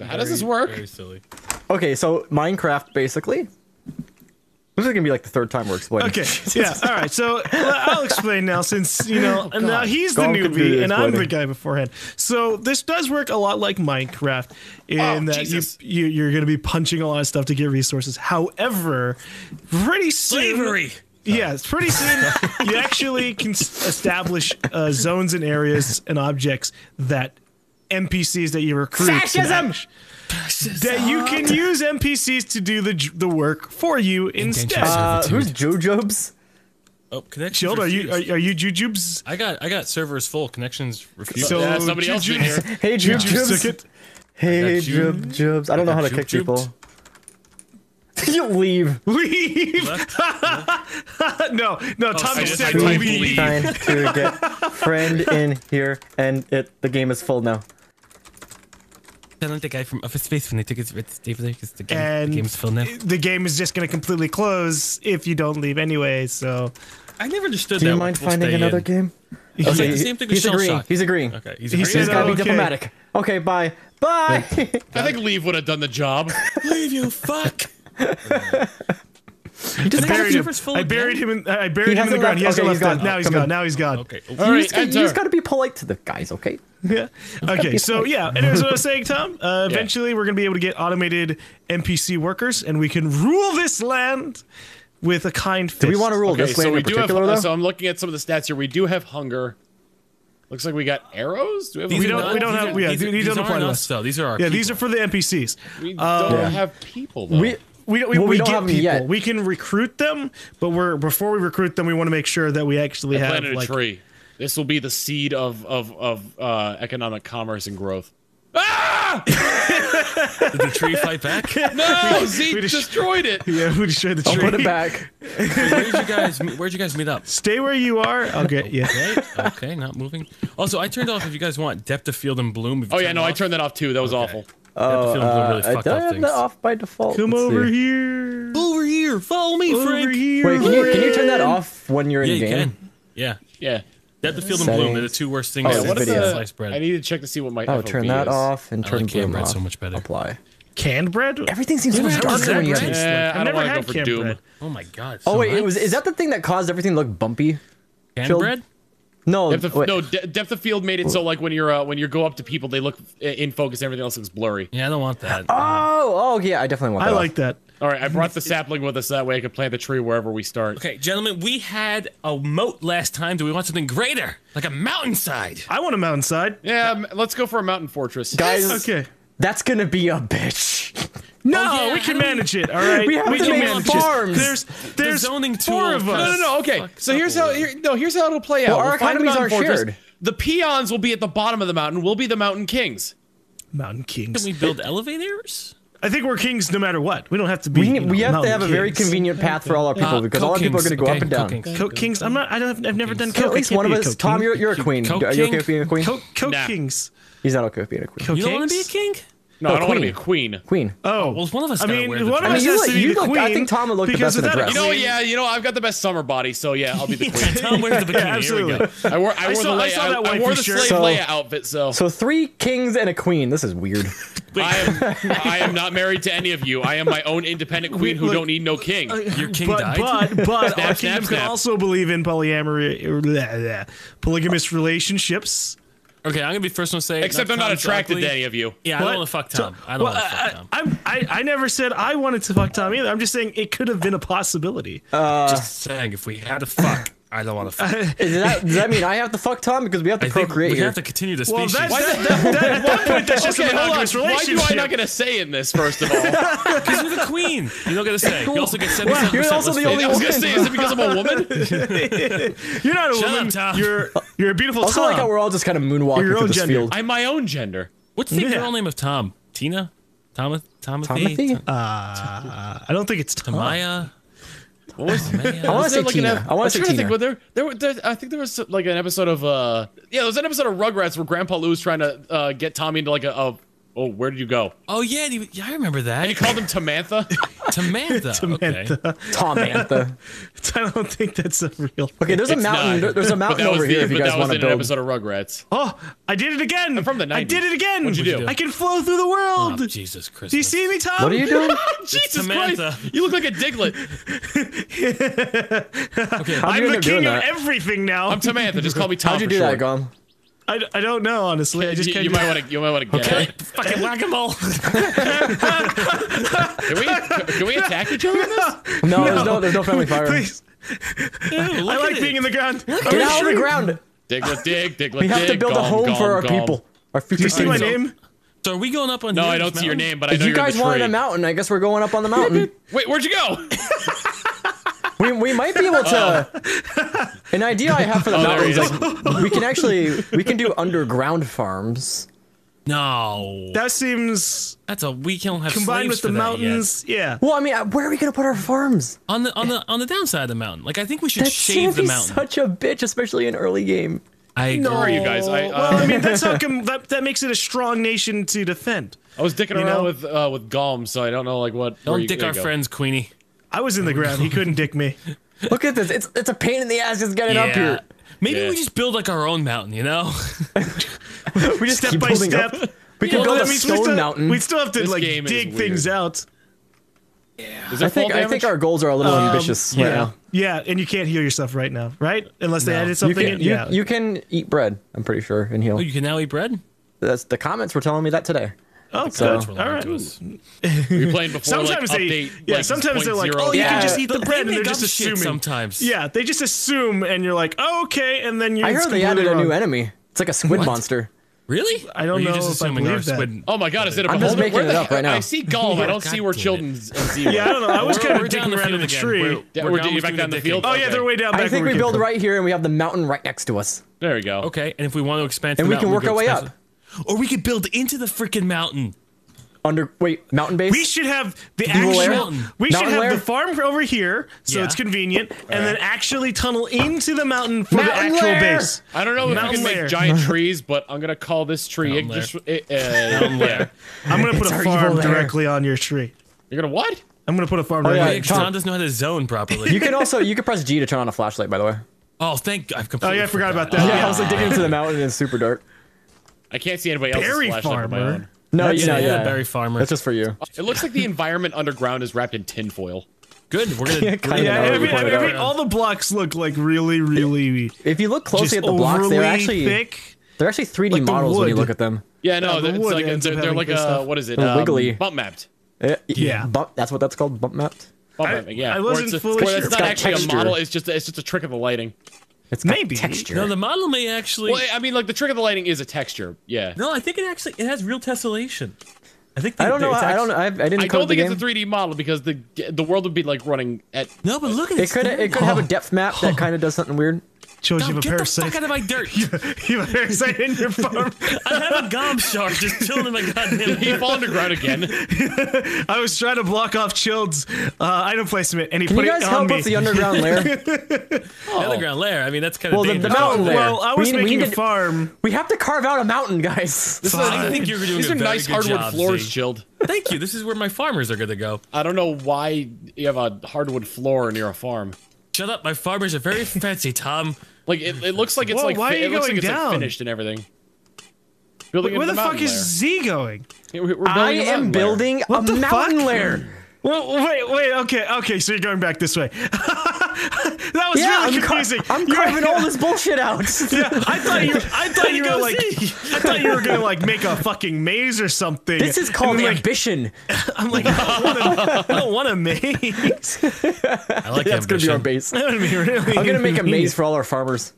How does this work? Very silly. Okay, so Minecraft basically. This is gonna be like the third time we're explaining. Okay, yeah, all right. So I'll explain now, since you know, and now he's the Go on, continue newbie and I'm the guy beforehand. So this does work a lot like Minecraft in Oh, that you, Jesus. you you're going to be punching a lot of stuff to get resources. However, pretty soon, Slavery. Yeah, it's pretty soon you actually can establish uh, zones and areas and objects that NPCs that you recruit can Fascism! that you can use NPCs to do the the work for you instead. Uh, Servitude. who's Jojobs? Oh, connection. Shield, are you are, are you Jujubes? I got I got servers full. Connections refused. So Yeah, somebody else in here. Hey Jujubes Jojobs. took it. Hey got you. Job Jobs. I don't know how to got kick Jub people. you leave. Leave. Left? no, no. Tommy I just- said I leave. leave. Trying to get friend in here, and it the game is full now. Telling the guy from Office Space when they took his red Dave there because the game, And the game's full now. the game is just going to completely close if you don't leave anyway. So I never understood Do that. you mind We'll finding another in. game? It's like Okay, the same thing he's agreeing. Shock. He's agreeing. Okay, he's He agreeing. said, He's gotta be okay. diplomatic. Okay, bye. Bye. I think leave would have done the job. Leave you fuck. he just I buried Buried him. him. I buried him. In, I buried He him in the hasn't ground. He left. hasn't Okay, left. he's gone. Now he's Come gone. Now he's gone. Okay. All You right, just, got- you enter. just gotta be polite to the guys, okay? Yeah. Okay. So yeah. Anyways, what I was saying, Tom. Uh, eventually, we're gonna be able to get automated NPC workers, and we can rule this land with a kind fist. Do we want to rule Okay, this so land we in do have. particular, uh, though? So I'm looking at some of the stats here. We do have hunger. Looks like we got arrows. Do we have? These We don't- not- we don't these have- are- yeah, these these are- these don't apply aren't to us, us. though. These are our Yeah, these are for the NPCs. We don't Yeah. have people though. we We, we, Well, we, we don't get have 'em people. yet. We can recruit them, but we're before we recruit them, we want to make sure that we actually I have planted a like tree. This will be the seed of of of uh, economic commerce and growth. Ah! Did the tree fight back? No, Zeke we just- destroyed it. yeah, we destroyed the tree. I'll tree. put it back. Where'd you guys? meet- Where'd you guys meet up? Stay where you are. Okay. Yeah. Okay, okay, not moving. Also, I turned off if you guys want depth of field and bloom. Oh yeah, no, it I turned that off too. That was awful. Oh, feeling really uh, I fucked don't up have that off by default. Come Let's over see. here. Over here, follow me, Over Frank. here. Wait, can you can you turn that off when you're in Yeah, you game? can. Yeah, Yeah. Depth of field and bloom. They're the two worst things. Oh, in this what is video. the? sliced bread. I need to check to see what my. Oh, FOB turn that is. off and I turn like canned bloom bread off. so much better. Apply. Canned bread? Everything seems so much darker when you have it. Yeah, I've I never had go for canned Doom. bread. Oh my god. Oh so wait, it was is that the thing that caused everything to look bumpy? canned chilled- bread? No, Depth of, wait. no, de- depth of field made it so like when you're uh, when you go up to people, they look in focus. Everything else looks blurry. Yeah, I don't want that. Oh, oh yeah, I definitely want that I that. like that. All right, I brought the sapling with us that way I could plant the tree wherever we start. Okay, gentlemen, we had a moat last time. Do we want something greater, like a mountainside? I want a mountainside. Yeah, m- let's go for a mountain fortress. Guys, Okay. that's gonna be a bitch. Oh, no, Oh, yeah, we can how do we- manage it. All right, We have to can make manage farms. it. There's there's zoning four tool of for- us. No, no, no. Okay, Fuck so here's how. couple. Here, no, here's how it'll play out. Well, our We'll find a economies mountain are fortress. shared. The peons will be at the bottom of the mountain. We'll be the mountain kings. Mountain kings? Can kings. we build elevators? I think we're kings no matter what. We don't have to be. We, you know, we have to mountain have a very convenient path for all our people Uh, because all our people are going to go co-kings, up and down. co-kings. Coke kings. I'm not. I don't. I've never done So coke. at least one of us, Tom, you're, you're a queen. Coke Are you okay with being a queen? Coke, coke Nah. kings. He's not okay with being a queen. Coke You don't want to be a king? No, Oh, I don't want to be a queen. Queen. Oh, Well, one of us I gotta mean, wear the one of I mean, you has look- to be the look- queen. I think Tom would look the best in a dress. You know, yeah, you know, I've got the best summer body, so yeah, I'll be the queen. Tom wears the bikini. Yeah, Here we absolutely. go. I wore, I wore saw- the I Leia, saw I, that I wifey wore the shirt. slave So- Leia outfit, so, So three kings and a queen. This is weird. I am I am not married to any of you. I am my own independent queen who look- don't need no king. Uh, Your king but, died? But but our snap, kingdom can snap. also believe in polyamory, or blah, blah, polygamous relationships. Okay, I'm gonna be first one to say. Except I'm not attracted ugly. to any of you. Yeah, I don't want to fuck Tom. I don't Well, want to fuck Tom. I, I'm- I, I never said I wanted to fuck Tom either. I'm just saying it could have been a possibility. Uh, just saying, if we had to fuck, I don't want to fuck. Does that, does that mean I have to fuck Tom because we have to I think procreate we here? have to continue the well, species. that's, that, that, that, at that point, that's just Okay, a hold on. monogamous Why do. I not get a say in this? First of all, Because you're the queen. You don't get to say. You also get 77% You're also the face. only I was one. gonna say, is it because I'm a woman? You're not a Shut woman. up, Tom. You're you're a beautiful also Tom. like how we're all just kind of moonwalking Your through own this gender. field. I'm my own gender. What's the Yeah. girl name of Tom? Tina? Thomas? Timothy? Timothy? uh, I don't think it's Tom. Maya? What was I want to say like Tina. ep- I want was to say Tina. think, were there, there, there, I think there was like an episode of, uh, yeah, there was an episode of Rugrats where Grandpa Lou was trying to uh, get Tommy into like a, a, oh, where did you go? Oh, yeah, he- yeah, I remember that. And he called him Tamantha. Tamantha. Okay. Tomantha. I don't think that's a real. Okay, there's a It's mountain. not. There's a mountain over the- here if you but guys that was want to in an build. episode of Rugrats. Oh, I did it again. I'm from the I did it again. What'd you do? I can flow through the world. Oh, Jesus Christ. do you see me, Tom? What are you doing? Jesus Samantha. Christ! You look like a Diglett. Okay. How'd I'm the king doing of that? everything now. I'm Samantha. Just call me Tom How'd you for do short. that, Gom? I, I don't know honestly. I just you, you might want to. You might want to get it. Fucking whack-a-mole. Can we? Can we attack each other in this? No, there's no, there's no friendly fire. Please. Ew, I look like at being in the ground. Get out of the ground. Diglett, dig, Diglett, We have dig. to build a home gom, for our gom. people. Our future Do you see my name? So are we going up on No, here, I don't this see your name, but I If know you you're guys in the wanted tree. a mountain, I guess we're going up on the mountain. Wait, where'd you go? we, we might be able to. An idea I have for the Oh, there is like we can actually we can do underground farms. No. That seems That's a we can't have combined with slaves the for that yet. mountains. Yeah. Well, I mean, uh, where are we gonna put our farms? On the on the on the downside of the mountain. Like I think we should That's shave gonna the be mountain. such a bitch, especially in early game. I agree. Where are you guys? I, uh, well, I mean, that's how come that, that makes it a strong nation to defend. I was dicking you around know- with uh, with Gom, so I don't know like what. Don't you- dick our go. friends, Queenie. I was in the ground. He couldn't dick me. Look at this. It's it's a pain in the ass just getting up here. Maybe Yeah. we just build like our own mountain, you know? We just Step by step. up. We can Well, build that a means we stone still, mountain. We'd still have to This like dig things out. Yeah. I think fall I think our goals are a little Um, ambitious yeah. right now. Yeah, and you can't heal yourself right now, right? Unless they No. added You something can in. you, yeah. you can eat bread. I'm pretty sure and heal. Oh, you can now eat bread? That's the comments were telling me that today. Oh, So- good. All right. Were you playing before Sometimes like, they, update? yeah. like, sometimes they're like, oh, you Yeah. can just eat the But bread, they and they're just assuming. sometimes. Yeah, they just assume, and you're like, oh, okay, and then you. I heard they added completely a new enemy. It's like a squid monster. Really? I don't Or are you know just if I believe that. squid- Oh my god, is it a I'm just making Where it up right now. I see Golem. I don't God see where damn. Children. Yeah, I don't know. I was kind of digging down around in the tree. We're- Yeah, we're we're down back down the field? Oh yeah, they're way down. I think we build right here and we have the mountain right next to us. There we go. Okay, and if we want to expand, And we can work our way up. It. Or we could build into the freaking mountain. Under wait, mountain base? We should have the Evil lair? actual. We should have lair? the farm over here, so Yeah. it's convenient, and then actually tunnel into the mountain for Mountain the actual lair! base. I don't know if we Mountain can make giant trees, but I'm gonna call this tree. It Mountain just, it, uh, yeah. I'm gonna put It's a our farm evil lair. directly on your tree. You're gonna what? I'm gonna put a farm Oh, directly. yeah. Hey, Tom- John doesn't know how to zone properly. You can also you can press G to turn on a flashlight. By the way. oh, thank I've Oh yeah, I forgot about that. Yeah, Yeah, I was like digging into the mountain and it's super dark. I can't see anybody else's Berry flashlight but my farmer. own. No, That's you know, yeah, yeah, the berry farmer. That's just for you. It looks like the environment underground is wrapped in tinfoil. Good. We're gonna. Yeah, we're kinda gonna- yeah. know, every, you pointed every- all the blocks look like really, really If you look closely at the blocks, they're actually thick. they're actually 3D like models when you look at them. Yeah, no, the it's wood like they're, they're like a stuff. what is it? Um, wiggly. bump mapped. Uh, Yeah. bump, that's what that's called. Bump mapped. Bump I- mapping, yeah. I wasn't it's fully sure. It's It's not actually texture. a model. It's just it's just a trick of the lighting. It's got Maybe. texture. No, the model may actually. Well, I mean, like the trick of the lighting is a texture. Yeah. no, I think it actually it has real tessellation. I think. I don't know. it's I don't. actually- I, I didn't. I don't the think game. it's a 3D model because the the world would be like running at. No, but look at It could. It could have a depth map that kind of does something weird. Shows Dom, you have a get the parasite. fuck out of my dirt! you have a parasite in your farm. I have a gom shark just chilling in my goddamn. He fall underground again. I was trying to block off Child's uh, item placement, and he Can put you it guys on help me. with the underground lair? The underground lair. I mean, that's kind of Well, the- the mountain lair. well, I We was need- we making need a to- farm. we have to carve out a mountain, guys. This is I think you're doing These a are very nice good hardwood job, floors, Z. chilled. Thank you. This is where my farmers are going to go. I don't know why you have a hardwood floor near a farm. Shut up. My farmers are very fancy, Tom. Like it, it looks like it's Whoa, like why are you it looks like going it's like down? finished and everything. Building Where into the fuck mountain is Z going? lair. We're- we're building I a am mountain lair. building What a the mountain fuck? lair. Well, wait, wait, okay, okay. So you're going back this way. that was Yeah, really I'm, car- confusing. I'm You were- carving all this bullshit out. Yeah, I thought you. I thought you were like. see. I thought you were gonna like make a fucking maze or something. This is called then, like, ambition. I'm like, I don't want a, I don't a maze. I like That's gonna be our ambition. base. That would be really. I'm gonna make a maze for all our farmers.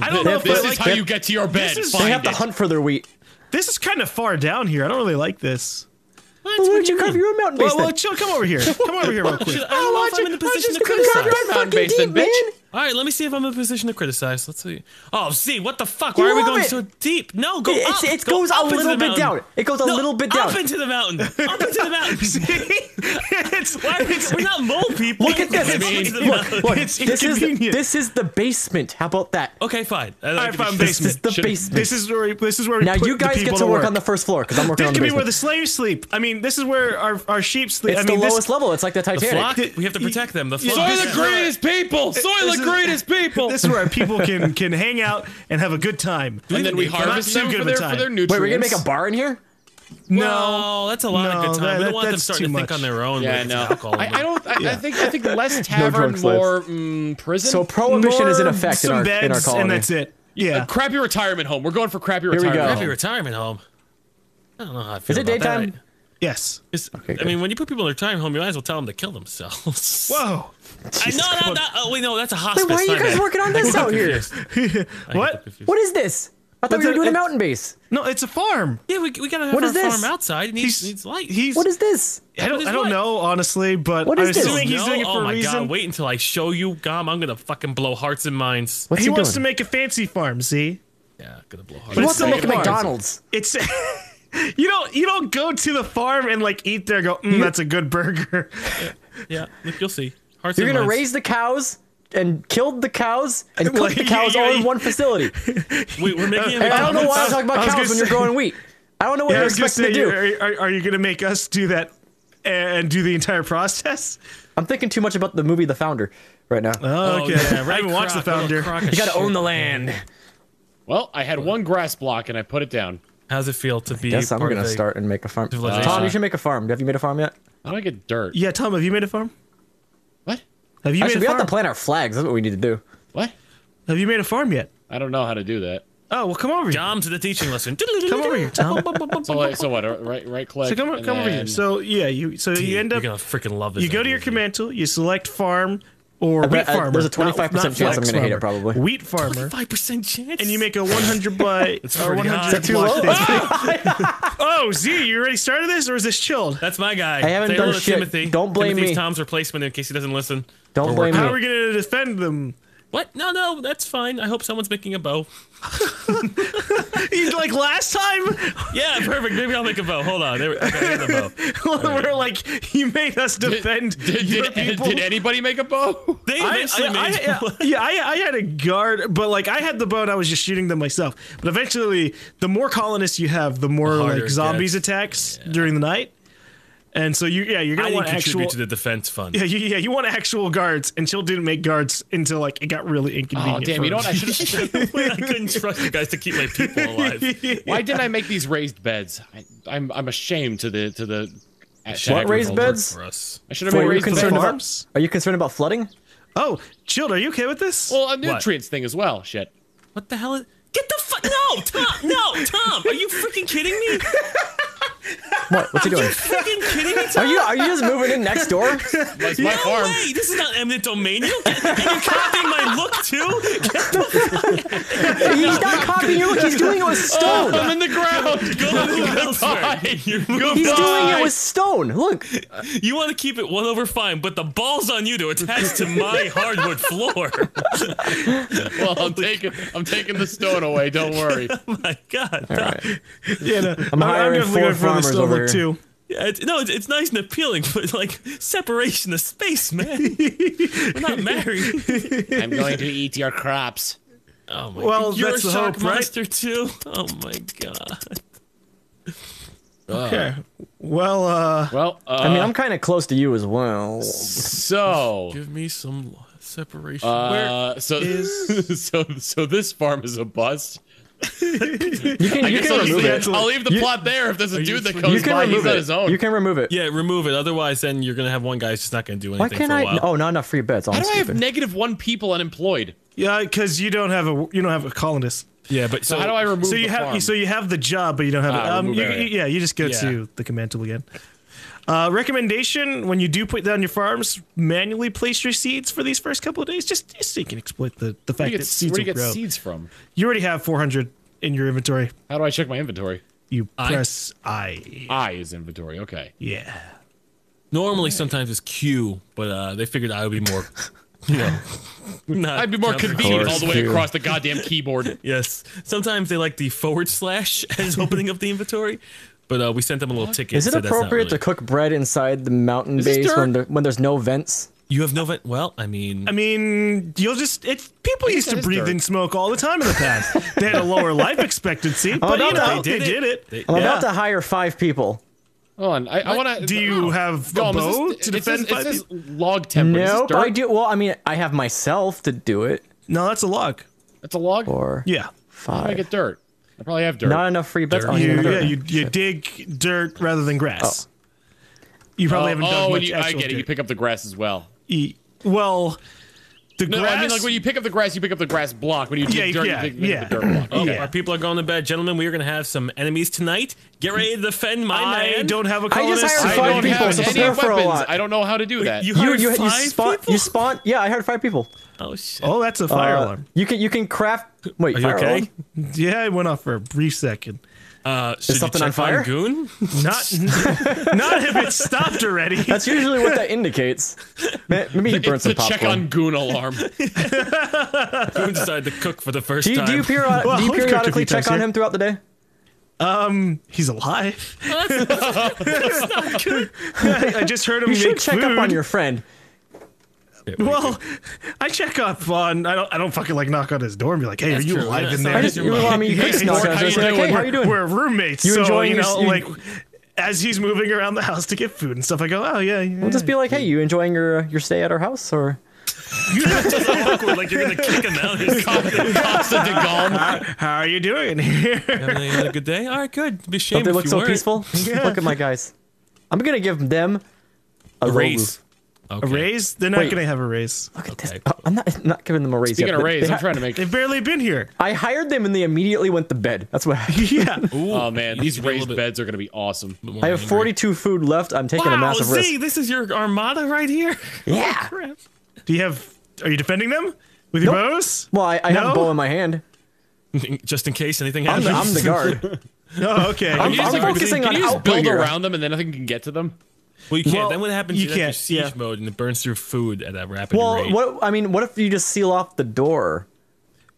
I don't know if This is like. how you get to your bed. is- They Find have to hunt for their wheat. This is kind of far down here. I don't really like this. Why don't you carve your own mountain base Well, well, chill. Come over here. Come over here real quick. I don't know if I'm in the position to gonna carve criticize. your own Mountain base then, bitch. Man. All right, let me see if I'm in a position to criticize. Let's see. Oh, see, what the fuck? Why You are we going it. so deep? No, go It's- up. it Go goes a up into little bit down. It goes a No, little bit down. Up down. into the mountain. Up into the mountain. it's, Why are we, we're not mole people. Look at this. Up into the Look, look, It's this is inconvenient. this is the basement. How about that? Okay, fine. I I like found the- This is the Should've- basement. This is where we, this is where we now put you guys the get to work work on the first floor because I'm working This on the This could be where the slaves sleep. I mean, this is where our, our sheep sleep. It's I mean, the lowest level. It's like the The Titanic. flock. We have to protect them. The flock. Soy the greatest people. Soy this the is- greatest people. This is where people can can hang out and have a good time. and then we harvest too them good for their, time. for their Wait, nutrients. we're gonna make a bar in here? No, that's a lot No, of good time. that- we don't want them starting too to think on their own. Yeah, with no. alcohol I, I don't. I, I think. I think less tavern, slaves. more mm, prison. So prohibition is in More effect in some our beds, in our colony. and that's it. Yeah. crappy retirement home. We're going for crappy we retirement. go. Happy home. retirement home. I don't know how I feel Is it about that. daytime? yes. It's- Okay, I good. mean, when you put people in a retirement home, you might as well tell them to kill themselves. Whoa. I know, no, no, oh, wait, no, that's a hospice. Wait, why are you guys bad. working on this got out here? what? What is this? I thought That's we were a- doing a mountain base. No, it's a farm. Yeah, we, we gotta have What our is this? farm outside. It needs, needs light. He's. What is this? I don't. I don't know honestly, but What I'm is this? assuming he's No? doing it for oh a my reason. god! Wait until I show you, Gom. I'm gonna fucking blow hearts and minds. What's he, he, wants doing? to make a fancy farm. See, Yeah, gonna blow hearts. he but wants it's to make a still a farm. McDonald's. it's. you don't. You don't go to the farm and like eat there. and Go. Mm, that's a good burger. Yeah, look, you'll see. Hearts You're gonna minds. raise the cows and killed the cows and Well, cooked the cows yeah, all in yeah. one facility. Wait, we're making. And I don't know why I'm talking about cows gonna when you're growing wheat. I don't know what Yeah, you're expecting say, to do. are, are, are you gonna make us do that and do the entire process? I'm thinking too much about the movie The Founder right now. Oh, oh okay. yeah, I haven't watched The Founder. you gotta shit. own the land. Well, I had one grass block and I put it down. How's it feel to be? Guess I'm gonna start and make a farm. civilization. Tom, you should make a farm. Have you made a farm yet? How do I get dirt? Yeah, Tom, have you made a farm? What? Have you Actually, we made a have to plant our flags. That's what we need to do. What? Have you made a farm yet? I don't know how to do that. Oh well, come over here. Gom to the teaching lesson. Come over here, Tom. So, like, so what? Uh, right, right click. So come, and come over here. So yeah, you so you end up. You're up gonna freaking love this. you go to your command tool, you select farm or bet, wheat uh, farmer. there's a 25% not chance I'm gonna hate it, probably. Wheat farmer, Five percent chance. and you make a 100 by or pretty 100 high. Too low? distance. Oh, Z, you already started this, or is this chilled? That's my guy. I haven't Say done hello shit. Timothy. Don't blame Timothy's me. Tom's replacement in case he doesn't listen. Don't We're blame working How me. are we gonna defend them? What? No, no, that's fine. I hope someone's making a bow. You- like last time, Yeah, perfect. Maybe I'll make a bow. Hold on. There, okay, I got the bow. we're like, you made us defend Did, your did, people. did anybody make a bow? They I, eventually I, made. I, yeah, I, I had a guard, but like I had the bow and I was just shooting them myself. But eventually, the more colonists you have, the more The harder like it zombies gets. attacks during the night. And so you, yeah, you're gonna didn't want contribute actual. to the defense fund. yeah, you, yeah, you want actual guards, and Chill didn't make guards until like it got really inconvenient. Oh inconvenient. damn! for You know what? I should have. I couldn't trust you guys to keep my people alive. Why didn't I make these raised beds? I, I'm I'm ashamed to the to the. What raised beds? For us. I should have Wait, made are you raised concerned beds. about? Farms? Are you concerned about flooding? Oh, Chill, are you okay with this? Well, a nutrients thing as well. Shit. What the hell is? Get the fuck! No, Tom! No, Tom! Are you freaking kidding me? What? What's he doing? Freaking kidding me, Tom? Are you are you just moving in next door? That's my no farm. way! This is not eminent domain. You and you're copying my look too. He's not copying your look. He's doing it with oh, stone. I'm in the ground. Go move elsewhere. You're. He's doing it with stone. Look. You want to keep it one over fine, but the ball's on you to attach to my hardwood floor. Well, I'm taking I'm taking the stone away. Don't worry. oh my god! All right. yeah, no, I'm, hiring definitely four going for the farmers stone over look here. too. Yeah, it's, no, it's, it's nice and appealing, but like separation of space, man. We're not married. I'm going to eat your crops. Oh my Well, god. You're that's a the shark hope, right? monster too. Oh my god. Okay. Well, uh, Well, uh, I mean, I'm kind of close to you as well. so Give me some separation. Where? uh, so so so this farm is a bust. You can I you guess can I'll, remove leave, it. I'll leave the You- plot there if there's a you dude that freaking- comes You can by. He's remove on it. his own. You can remove it. Yeah, remove it. Otherwise, then you're gonna have one guy who's just not gonna do Why anything can't for a I? while. Oh, not enough free bets. Oh, How I'm do I have negative one people unemployed? yeah, because you don't have a you don't have a colonist. Yeah, but So, so, how do I remove So you the have farm? so you have the job, but you don't have it. Ah, Um, you, yeah, you just go Yeah. to the command tool again. Uh, recommendation: When you do put down your farms, manually place your seeds for these first couple of days, just, just so you can exploit the, the fact do you that get, seeds where do you get grow. seeds from? You already have 400 in your inventory. How do I check my inventory? You I- press I. I is inventory. Okay. Yeah. normally sometimes it's Q, but uh, they figured I would be more Not I'd be more jumping convenient all the way across the goddamn keyboard. Yes. Sometimes they like the forward slash as opening up the inventory, but uh, we sent them a little ticket. Is it so appropriate really- to cook bread inside the mountain Is base when there, when there's no vents? You have no vent. Well, I mean, I mean, you'll just it's people used to breathe dirt. in smoke all the time in the past. they had a lower life expectancy, but you know that. they did it. They- I'm Yeah. about to hire five people. Hold on, I, I want to. Do you have a bow to defend It five says people? log temper. Is this Nope. I do. Well, I mean, I have myself to do it. No, that's a log. It's a log. Or Yeah. I five. get dirt. I probably have dirt. Not enough free beds. Dirt. Oh, You, yeah, you, you dig dirt rather than grass. Oh. You oh, probably haven't done oh, much and you, I get it. You pick up the grass as well. E- well, the No, grass. I mean like when you pick up the grass, you pick up the grass block. When you dig Yeah, dirt, yeah, you pick, pick yeah. up the dirt block. Okay. our people are going to bed, gentlemen. We are going to have some enemies tonight. Get ready to defend my I man. don't have a I colonist. just hired I five people, have so prepare for a lot. I don't know how to do that. You You hired you, you spawn people? you spawn. Yeah, I hired five people. Oh shit. Oh, that's a fire Uh, alarm. You can you can craft. Wait, Are you fire okay? alarm? Yeah, it went off for a brief second. Uh, should you something on check fire? Goon? Not, not if it's stopped already. That's usually what that indicates. Maybe he burnt some a check popcorn. on goon alarm. Goon decided to cook for the first do you, time. do you, period- Well, do you we've cooked a periodically check on here. him throughout the day? Um, he's alive. That's not good. I just heard him You should check food. up on your friend. Well, I check up on. I don't. I don't fucking like knock on his door and be like, "Hey, That's are you true. alive Yeah, in there?" I just, you, well, I mean, you could Hey, sneak on how and you like, doing? hey, how you doing? We're roommates, You so enjoying you your- know, you- like as he's moving around the house to get food and stuff, I go, "Oh yeah." yeah. We'll just be like, hey, you enjoying your uh, your stay at our house? Or You awkward, like you're gonna kick him out. He's Costa de Gaulle. How are you doing here? having a, had a good day. All right, good. Be don't they if look you so weren't. peaceful? Yeah. Look at my guys. I'm gonna give them a, A low raise. Roof. A raise? They're not Wait. gonna have a raise. Look at this. Oh, I'm not not giving them a raise Speaking yet. of but raise, I'm ha- trying to make. They've barely been here. I hired them and they immediately went to bed. That's what happened. Yeah. Ooh, Oh man, these need to be a raised beds are gonna be awesome. I have angry. 42 food left. I'm taking a Wow, massive see, risk. this is your armada right here. Yeah. Crap. Do you have? Are you defending them with your Nope. bows? Well, I, I have No? a bow in my hand. Just in case anything I'm happens. the, I'm the guard. Oh, okay. I'm- Can you just, I'm like, focusing can you just build here. around them and then nothing can get to them? Well, you can't. Well, then what happens? you is can't, siege yeah. mode and it burns through food at a rapid Well, rate. what I mean, what if you just seal off the door?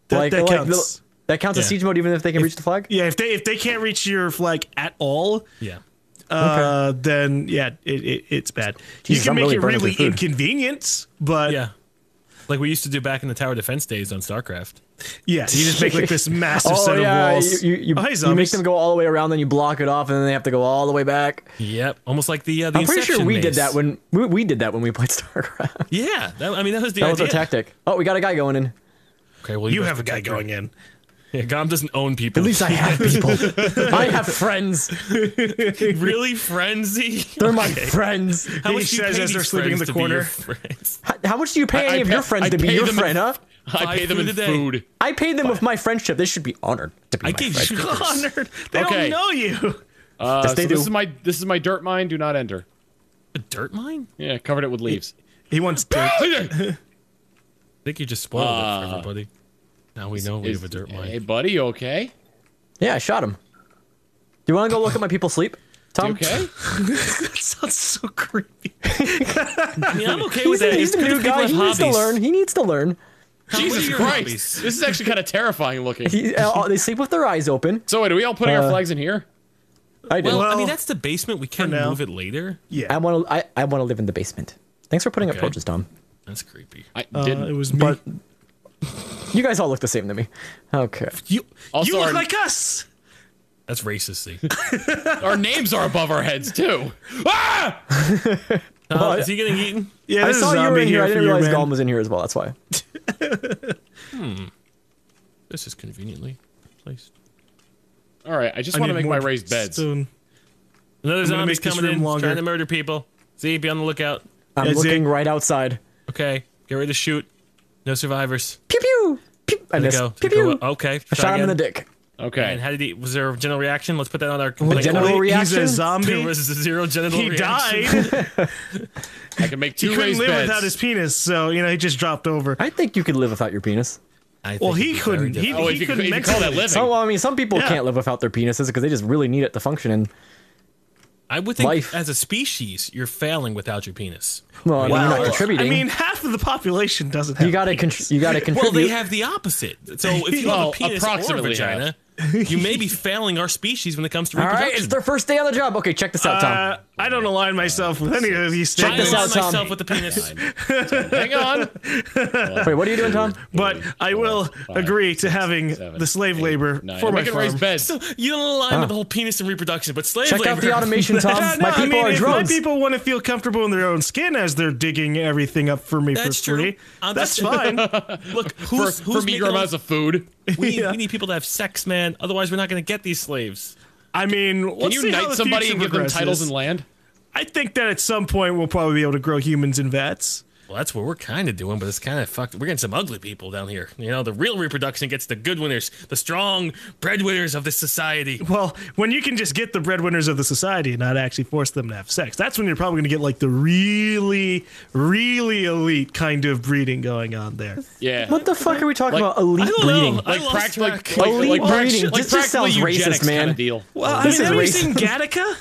That- that counts. the- that counts as siege mode even if they can reach the flag. yeah, if they if they can't reach your flag at all, Yeah. uh, then yeah, it, it it's bad. Jesus, you I'm can make really it really inconvenient, but Yeah. Like we used to do back in the tower defense days on StarCraft. Yes, you just make like this massive Oh set yeah, of walls. you you, you, oh, hey, you make them go all the way around, then you block it off, and then they have to go all the way back. Yep. Almost like the uh, the I'm pretty sure we maze. did that when we, we did that when we played StarCraft. Yeah. That, I mean, that was the That was our tactic. Oh, we got a guy going in. Okay. Well, you guys have a guy going in. Yeah. Gom doesn't own people. At least I have people. I have friends. really frenzy. They're my friends. How He much do you says pay as they're sleeping in friends the to be your corner. friends? How, how much do you pay I- any I of your friends I to be your them in- friend, huh? I pay them food in a food. I paid them with my friendship. They should be honored to be I my gave friend. you Honored. They Okay. don't know you. Uh, Yes, they so do. this is my this is my dirt mine. Do not enter. a dirt mine. Yeah, covered it with leaves. He wants dirt. I think you just spoiled it Uh, for everybody. Now we know we have a dirt mine. Hey, buddy, you okay? Yeah, I shot him. Do you want to go look at my people sleep, Tom? You okay? that sounds so creepy. I mean, I'm okay He's, with a, that. he's It's a new guy. have He needs to learn. He needs to learn. Jesus Christ! hobbies? This is actually kind of terrifying looking. He, uh, they sleep with their eyes open. So wait, are we all putting our Uh, flags in here? I do. Well, I mean, that's the basement. We can move it later. Yeah. I want to. I, I want to live in the basement. Thanks for putting up Okay. torches, Tom. That's creepy. I Uh, didn't. it was me. But you guys all look the same to me. Okay. you Also you look our- like us. That's racist. Our names are above our heads too. Ah! Uh, is he getting eaten? Yeah, I saw you were in here. I didn't realize man. Gollum was in here as well. That's why. This is conveniently placed. All right, I just want to make my raised beds. stone. Another gonna zombie's coming in, longer. trying to murder people. See, be on the lookout. I'm Is looking it- right outside. Okay, get ready to shoot. No survivors. Pew pew. pew. I There you missed. go. Pew pew. Okay. I try shot him in the dick. Okay. And how did he? Was there a general reaction? Let's put that on our. Like, general Wait, reaction? He's a zombie. There zombie. was zero genital He reaction. died. I can make two he couldn't live beds. without his penis, so you know he just dropped over. I think you could live without your penis. I think Well, he it'd be very couldn't. He, oh, he if you, couldn't if you call that living. Oh, well, I mean, some people Yeah. can't live without their penises because they just really need it to function. And I would think Life. as a species, you're failing without your penis. Well, I mean, you're not contributing. I mean, half of the population doesn't have. you gotta penis. con- you gotta contribute. Well, they have the opposite. So if you have a penis or a approximately vagina, you may be failing our species when it comes to reproduction. right, it's their first day on the job. Okay, check this out, Tom. Uh, I don't align myself with any of these Check I this statements, out, align Tom. myself with the penis. Hang on. Wait, what are you doing, Tom? but I will five, agree to having seven, the slave eight, labor nine. for my can farm. raise beds. So you don't align with the whole penis and reproduction, but slave Check labor. out the automation, Tom. No, My people I mean, are if drones. my people want to feel comfortable in their own skin as they're digging everything up for me That's for true. free, Uh, that's that's- fine. Look, for, who's, for who's meager making amounts of food. we, need, Yeah. we need people to have sex, man. Otherwise, we're not going to get these slaves. I mean, Can let's you see how knight the somebody future and give them titles and land? I think that at some point we'll probably be able to grow humans in vats. Well, that's what we're kind of doing, but it's kind of fucked. We're getting some ugly people down here. You know, the real reproduction gets the good winners, the strong breadwinners of this society. Well, when you can just get the breadwinners of the society and not actually force them to have sex, that's when you're probably going to get like the really, really elite kind of breeding going on there. Yeah. What the fuck are we talking Like- about? Elite breeding. Like practically, like, Elite like, breeding. like This just sounds practically racist, man. Kind of deal. Well, I This mean, is have you racist. seen Gattaca?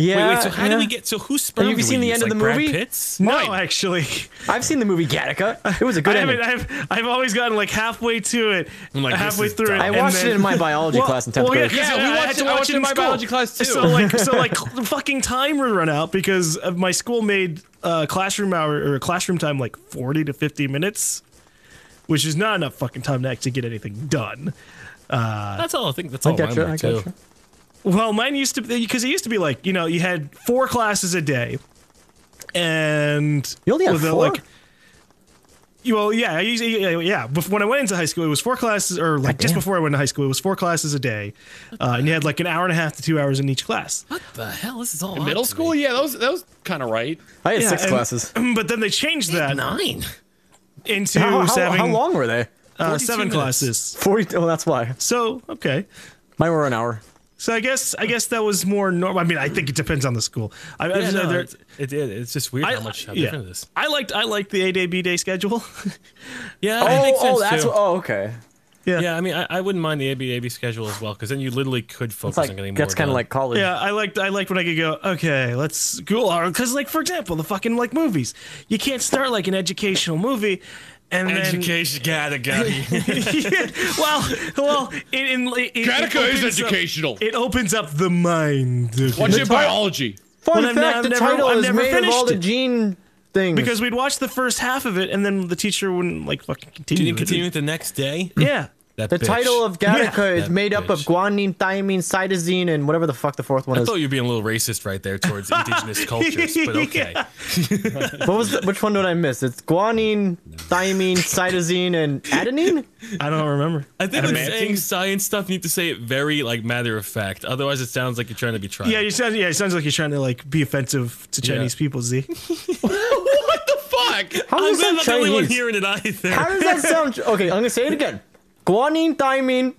Yeah. Wait, wait. So how yeah. do we get? So whose sperm? Have you seen the use? end of Like the Brad movie? Pitt's? No, actually, I've seen the movie Gattaca. It was a good I ending. I've I've always gotten like halfway to it, I'm like, halfway through it. I watched then- it in my biology Well- class in 10th well, yeah, grade. 'cause Yeah, we watched had it- to I watched it it in my school. biology class, too. So like, so like, the fucking time would run out because of my school made uh, classroom hour or classroom time like forty to fifty minutes, which is not enough fucking time to actually get anything done. That's all I think. That's I all get you. I were, get too. you. Well, mine used to be because it used to be like you know you had four classes a day, and You only had four? like. Well, yeah, I usually, yeah, yeah. Bef- When I went into high school, it was four classes, or like just damn. before I went to high school, it was four classes a day, uh, and you had like an hour and a half to two hours in each class. What the hell? This is all Middle school? me. Yeah, that was that was kind of right. I had Yeah, six and- classes. But then they changed that Nine. into How, how, seven, how long were they? uh, seven minutes. classes. 40. Oh, that's why. So okay, Mine were an hour. So I guess I guess that was more normal. I mean, I think it depends on the school. I, I, Yeah, no, there- it's, it, it, it's just weird I- how much how yeah. different it is. I liked I liked the A day B day schedule. Yeah, Oh, makes sense oh, that's too. what, oh, okay. yeah. Yeah, I mean, I, I wouldn't mind the AB AB schedule as well because then you literally could focus like on getting more. that's kind of done. like college. Yeah, I liked I liked when I could go. Okay, let's go because like for example, the fucking like movies. You can't start like an educational movie, and then education. Gotta go. Yeah, well, well, it, in it, it Gattaca is opens up- educational. it opens up the mind. What's your biology? Fun Well, I've fact: nev- the never- title I've is never made of all finished the gene things. because we'd watch the first half of it, and then the teacher wouldn't like fucking continue. Did you it. continue it the next day? Yeah. That the bitch. title of Gattaca Yeah. is That made up of guanine, thymine, cytosine, and whatever the fuck the fourth one I is. I thought you were being a little racist right there towards indigenous cultures, but okay. What was the, which one did I miss? It's guanine, thymine, cytosine, and adenine. I don't remember. I think when Adamantine? saying science stuff, you need to say it very like matter of fact. Otherwise, it sounds like you're trying to be trying. Yeah, you sound. Yeah, it sounds like you're trying to like be offensive to Chinese people. Z. what the fuck? How I'm is that not the only one Chinese? hearing it either. How does that sound? Okay, I'm gonna say it again. Guanine, thymine,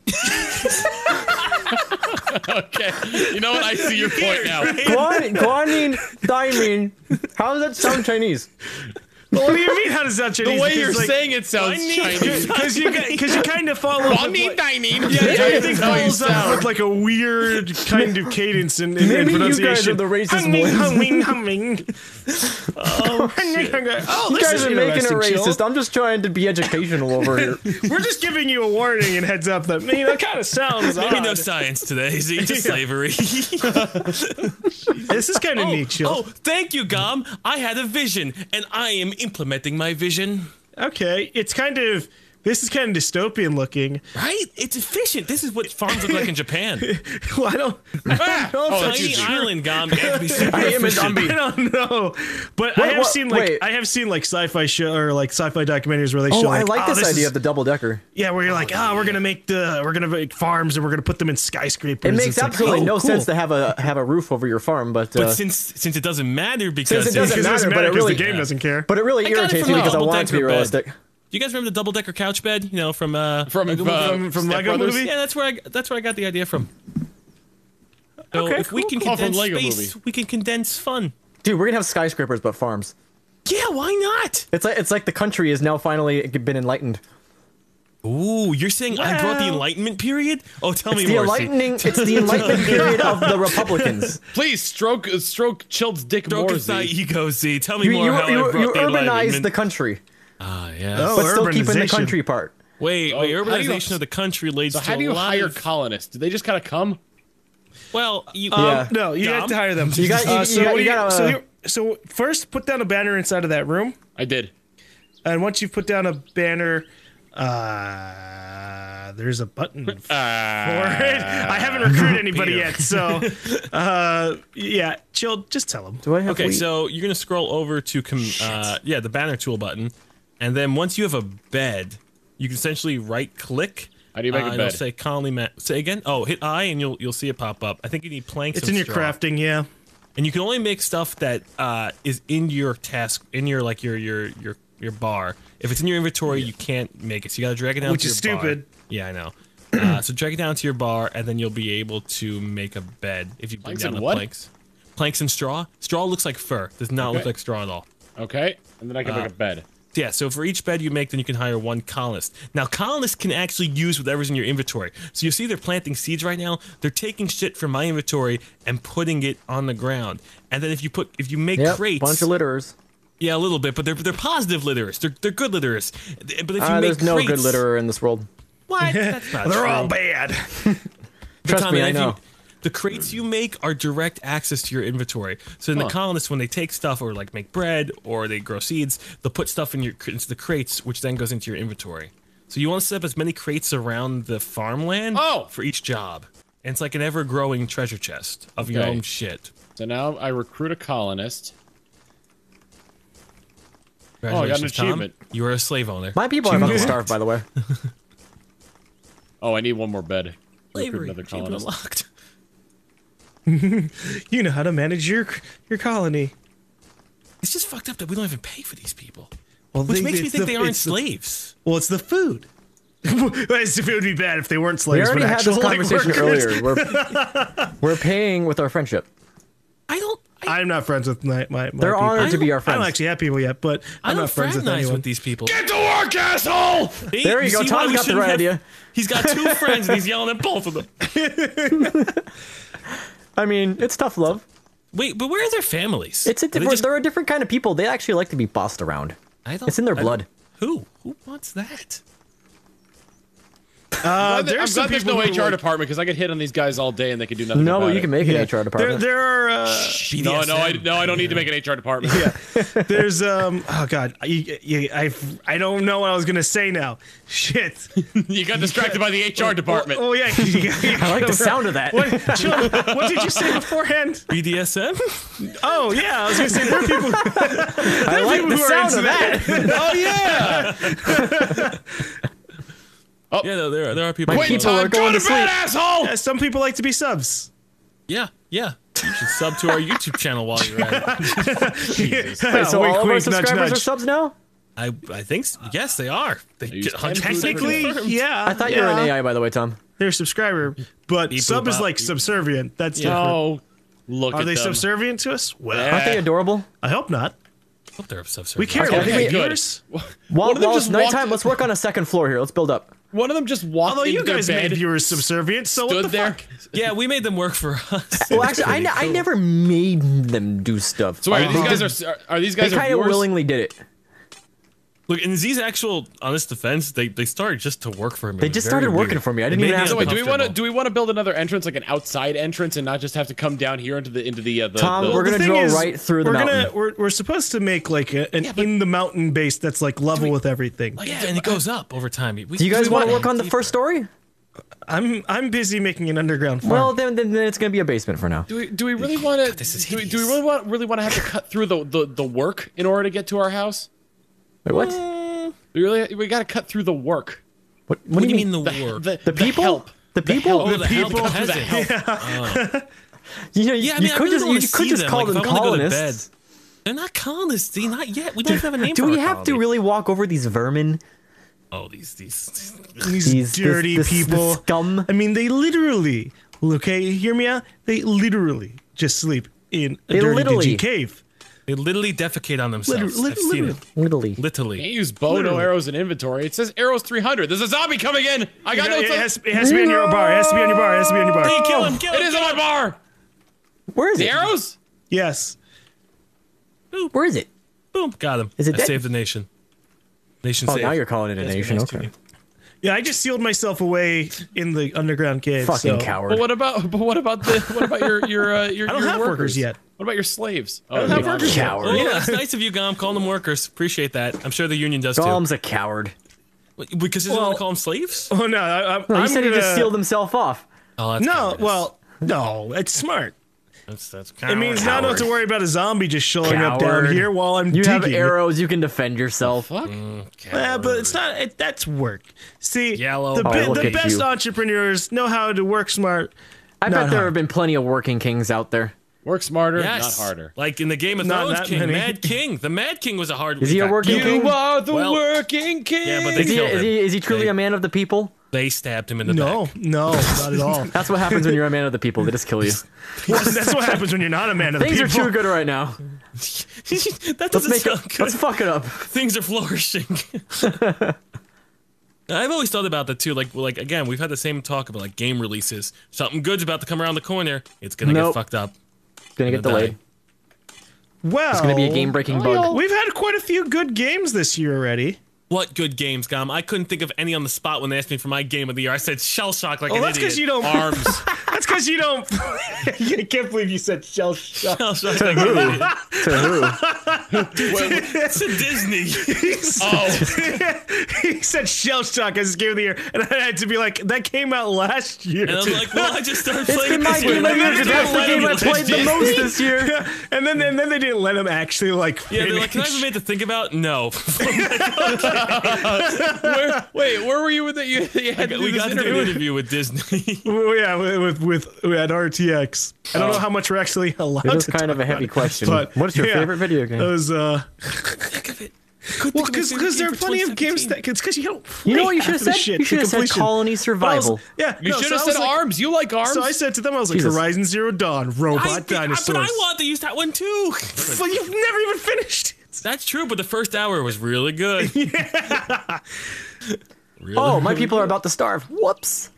Okay. You know what? I see your point now. guanine, guanine, thymine. How does that sound Chinese? Well, what do you mean? How does that Chinese? The way you're like, saying it sounds Chinese. because you because you kind of follow. Guanine, thymine. Yeah, everything That's how you follows up with like a weird kind of cadence Maybe you guys pronunciation. are the racist humming, ones. Humming, humming. Oh, oh, oh You this guys is are making it interesting, racist. Chill. I'm just trying to be educational over here. We're just giving you a warning and heads up that you know kind of sounds Maybe odd. no science today. Z, just slavery. This is kind of oh, neat, chill. oh, thank you, Gom. I had a vision, and I am implementing my vision. Okay, it's kind of this is kind of dystopian looking. Right? It's efficient. This is what farms look like in Japan. Well, I don't, I don't know Oh, Tiny island, Gom. You have to be super I am a zombie. I don't know, but I have what- seen like wait. I have seen like sci-fi show or like sci-fi documentaries where they Oh, show. I Like, like oh, this idea is- of the double decker. Yeah, where you're like, ah, we're gonna make the we're gonna make farms and we're gonna put them in skyscrapers. It makes It's like, absolutely oh, no cool. sense to have a have a roof over your farm, but uh, since since it doesn't matter because Since it doesn't Because it doesn't matter, but it because really- the game Yeah. doesn't care. but it really I got it irritates me because I want it to be realistic. Do you guys remember the double decker couch bed? You know from uh From, Lego uh, movie? from- from Lego Brothers? movie? yeah, that's where I that's where I got the idea from. So Okay, if we can cool. From condense Lego space, movie. we can condense fun. Dude, we're gonna have skyscrapers but farms. Yeah, why not? It's like it's like the country has now finally been enlightened. Ooh, you're saying I brought the Enlightenment period? Oh, tell It's me the more. enlightening. It's the enlightenment period of the Republicans. Please stroke stroke Chilt's dick Stroke more. is not Z. ego, Z. Tell me You, more you, how I you, brought you the urbanize Enlightenment. the country, Ah, yeah, Oh, but still keeping the country part. Wait, wait. Oh, how do you- Urbanization of the country leads So to how do a you lot hire of- colonists? Do they just kind of come? Well, you. Um, Yeah. No, you have to hire them. You got- you- Uh, you so got- you gotta, so, uh, you- so first, put down a banner inside of that room, I did. and once you've put down a banner, uh, there's a button for it. I haven't recruited anybody Peter. yet, so uh, yeah, chill. Just tell them. Do I have Okay, wheat? so you're gonna scroll over to com- uh, yeah the banner tool button, and then once you have a bed, you can essentially right click. How do you make a uh, and it'll bed? Say colony ma- Say again. Oh, hit I and you'll you'll see it pop up. I think you need planks. It's and in your straw. crafting, yeah. and you can only make stuff that uh, is in your task in your like your your your your bar. If it's in your inventory, you can't make it. So you gotta drag it down. Which to is your bar. stupid. Yeah, I know. Uh, so drag it down to your bar, and then you'll be able to make a bed if you bring Planks down the what? planks. Planks and straw. Straw looks like fur. Does not look like straw at all. Okay, and then I can Uh, make a bed. Yeah, so for each bed you make, then you can hire one colonist. Now, colonists can actually use whatever's in your inventory. So you see they're planting seeds right now. They're taking shit from my inventory and putting it on the ground. And then if you put, if you make Yep, crates, bunch of litterers. yeah, a little bit, but they're they're positive litterers. They're they're good litterers. But if you Uh, make there's no good litterer in this world. What? That's not They're true. all bad. Trust Tommy, me, I if you- know. The crates you make are direct access to your inventory. So then Huh. the colonists, when they take stuff or like make bread or they grow seeds, they'll put stuff in your into the crates, which then goes into your inventory. So you want to set up as many crates around the farmland Oh! for each job. And it's like an ever growing treasure chest of your own shit. So now I recruit a colonist. Oh, I got an Congratulations, Tom. achievement. You are a slave owner. My people are about to starve, by the way. Oh, I need one more bed. Recruit Slavery. another Achievement colonist. unlocked. You know how to manage your your colony. It's just fucked up that we don't even pay for these people. Well, Which they- makes me think the- they aren't it's the- slaves. Well, it's the food. As if it would be bad if they weren't slaves. We slaves, already but had this conversation workers. earlier. We're, we're paying with our friendship. I don't. I, I'm not friends with my my. my They're people. honored to be our I friends. don't actually have people yet, but I I'm don't not friends with fraternize anyone. with these people. Get to work, asshole! See- There you go, see Tom we got the right have- idea. He's got two friends and he's yelling at both of them. I mean, it's tough love. Wait, but where are their families? It's a Are they just- They're a different kind of people. They actually like to be bossed around. I don't, It's in their blood. Who? Who wants that? Uh, I'm glad there's some there's people no HR like- department because I could hit on these guys all day and they could do nothing. No, about you it. can make an Yeah. HR department. there are. Uh, No, no, I, no, I don't need to make an HR department. yeah, there's um. Oh God, you, you, I I don't know what I was gonna say now. Shit. you got distracted by the HR department. Oh, yeah. you- you- I like the sound of that. What, Chill, what did you say beforehand? BDSM? Oh yeah, I was gonna say there are people. I like people the who are sound into of that. oh yeah. Yeah, no, there are, there are people. My who people love- are going to bed, sleep. asshole. Uh, some people like to be subs. Yeah, yeah. You should sub to our YouTube channel while you're at it. Wait, so Wink, all of our wink, nudge, subscribers are subs now? I, I think, s- yes, they are. They, use 10% Technically, yeah. I thought you were an. AI, by the way, Tom. They're a subscriber, but Beep, sub is like beep. subservient. That's different. Oh, look Are at they them. subservient to us? Well, Yeah. Aren't they adorable? I hope not. hope they're subservient. We care Okay, about I think the we- good. viewers. While, One of them while it's just walked- nighttime, let's work on a second floor here. Let's build up. One of them just walked Although into you guys their made viewers subservient, so what stood the there. fuck? Yeah, we made them work for us. Well, actually, I, ne- I never made them do stuff. So wait, are these guys are, are these They guys are kind of willingly did it. Look, in Z's actual honest defense, they, they started just to work for me. They just started working weird. for me. I didn't even me ask So wait, do we want to do we want to build another entrance, like an outside entrance, and not just have to come down here into the into the uh, the, Tom, the we're The gonna thing drill is, right through the we're mountain. Gonna, we're, we're supposed to make like a, an in the mountain base that's like level with everything. Yeah, and it goes up over time. We- Do you guys want to work on the first story? I'm I'm busy making an underground farm. Well, then, then, then it's gonna be a basement for now. Do we, do we really want to? this is do, we, do we really want really want to have to cut through the, the, the work in order to get to our house? Wait, what? Mm. We really we got to cut through the work. What, What, do you mean the, The, work? the, The people? help. The people? oh, the, help, people- the The peasants. help. You know, Yeah, I you mean, I could really just don't you could just them. call Like, them if I wanna to colonists. They're not colonists, D. Not yet. We don't have a name Do for we our have to really walk over these vermin? Oh, these these. these, These dirty this- this people. scum. I mean, they literally. Okay, hear me out. They literally just sleep in a They dirty literally- dingy cave. They literally defecate on themselves. Liter- I've seen literally. it. Literally. Can't use bow, no arrows in inventory. It says arrows 300. There's a zombie coming in. I got it, no. it, has, it has to be on your bar. It has to be on your bar. It has to be on your bar. Hey, kill him, kill him. It is on my bar. Where is The it? arrows. Yes. Where is it? Boom, got him. Is it I dead? saved the nation. Nation Oh, saved. now you're calling it a Yes, nation. Okay. Yeah, I just sealed myself away in the underground cave. Fucking so- coward. But what about? But what about the? What about your your uh, your? I don't your have workers yet. What about your slaves? Oh, don't have you workers yet. Coward. Oh, that's nice of you, Gom. Call them workers. Appreciate that. I'm sure the union does Gom's a coward. Because he doesn't Well- want to call them slaves? Oh no, I, I, No, he I'm said he just sealed himself off. Oh, that's No, cowardice. well, no, it's smart. that's that's. It means now I don't have to worry about a zombie just showing up down here while I'm You have arrows. You can defend yourself. Fuck. Yeah, but it's not. It, that's work. See, Yellow. the, Oh, the best you. entrepreneurs know how to work smart. I Not bet there hard. have been plenty of working kings out there. Work smarter, Yes. not harder. Like in the Game of Not Thrones King, many. Mad King. The Mad King was a hard. Is he a working killed. king? You are the Well- working king. Yeah, but they Is he, killed is him. he, is he truly They- a man of the people? They stabbed him in the No, back. no, no, not at all. That's what happens when you're a man of the people. They just kill you. that's what happens when you're not a man of the people. Things are too good right now. that Let's doesn't make sound it. good. Let's fuck it up. Things are flourishing. I've always thought about that too. Like, like again, we've had the same talk about like game releases. Something good's about to come around the corner. It's gonna Nope. get fucked up. Gonna get Gonna die. delayed. Well, It's gonna be a game breaking bug. We've had quite a few good games this year already. What good games, Gum? I couldn't think of any on the spot when they asked me for my game of the year. I said Shell Shock like Oh, an that's idiot. because you don't. Arms. that's because you don't. I can't believe you said shell shock. Shell Shock like an idiot. To who? It's a Disney. oh, he said shell shock as his game of the year, and I had to be like, that came out last year. And I'm like, well, I just started playing been it my this year. game of the year They 'cause didn't that's the let game I played the most this year. and then and then they didn't let him actually like. Yeah, they're like, can I have a finish. minute to think about? No. where, wait, where were you with that? You, you had to we this got to do an interview. interview with Disney. Well, yeah, with with, with at RTX. I don't know how much we're actually allowed It was to kind of a heavy it, question. but, What's your yeah, favorite video game? It was uh, Think of it. well, because there are plenty of games that it's because you don't. You know what you should have said? shit You should have said. Colony But I was- Survival. yeah, You no, should have I said like- arms. You like arms. So I said to them, I was like, Jesus. Horizon Zero Dawn, robot I think, dinosaurs. but I want to use that one too. Well, you've never even finished it. That's true, but the first hour was really good. Really? Oh, my people are about to starve. Whoops.